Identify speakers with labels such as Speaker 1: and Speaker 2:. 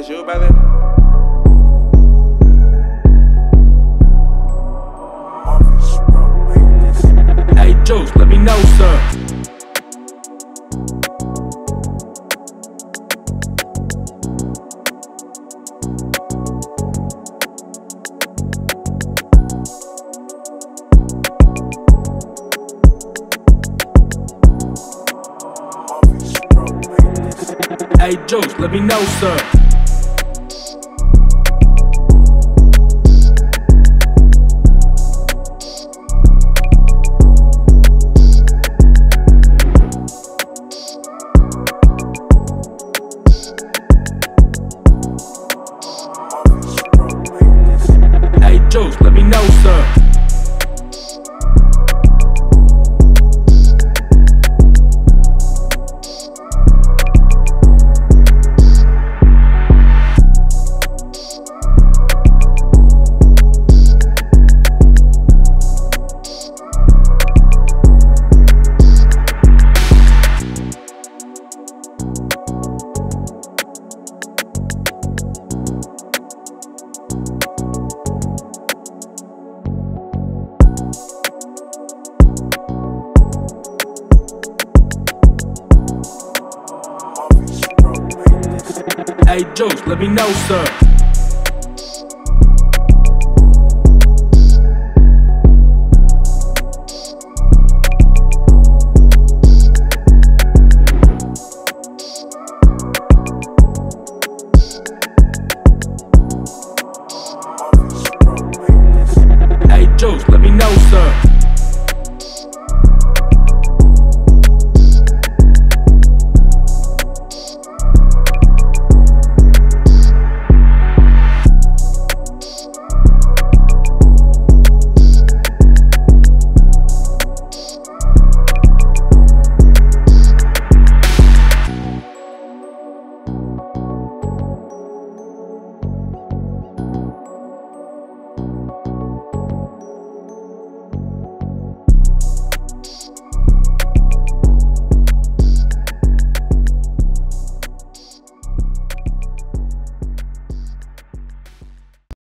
Speaker 1: this you, brother? Hey, Juce, let me know, sir. Hey Juce, let me know, sir. Hey, Jokes, let me know, sir. Jokes, let me know, sir.